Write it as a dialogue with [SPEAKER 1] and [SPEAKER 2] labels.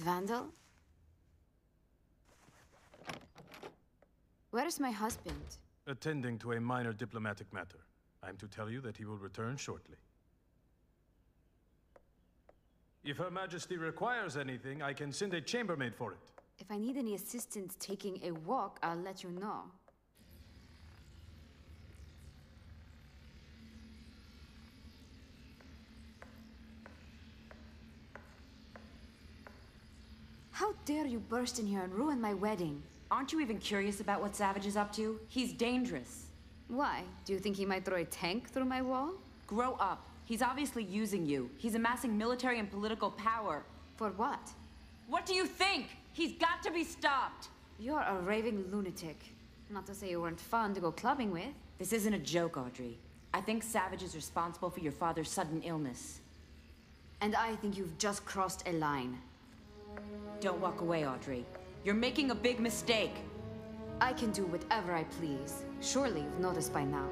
[SPEAKER 1] Vandal? Where is my husband?
[SPEAKER 2] Attending to a minor diplomatic matter. I'm to tell you that he will return shortly. If Her Majesty requires anything, I can send a chambermaid for it.
[SPEAKER 1] If I need any assistance taking a walk, I'll let you know. How dare you burst in here and ruin my wedding?
[SPEAKER 3] Aren't you even curious about what Savage is up to? He's dangerous.
[SPEAKER 1] Why? Do you think he might throw a tank through my wall?
[SPEAKER 3] Grow up. He's obviously using you. He's amassing military and political power.
[SPEAKER 1] For what?
[SPEAKER 3] What do you think? He's got to be stopped!
[SPEAKER 1] You're a raving lunatic. Not to say you weren't fun to go clubbing with.
[SPEAKER 3] This isn't a joke, Audrey. I think Savage is responsible for your father's sudden illness.
[SPEAKER 1] And I think you've just crossed a line.
[SPEAKER 3] Don't walk away, Audrey. You're making a big mistake.
[SPEAKER 1] I can do whatever I please. Surely you've noticed by now.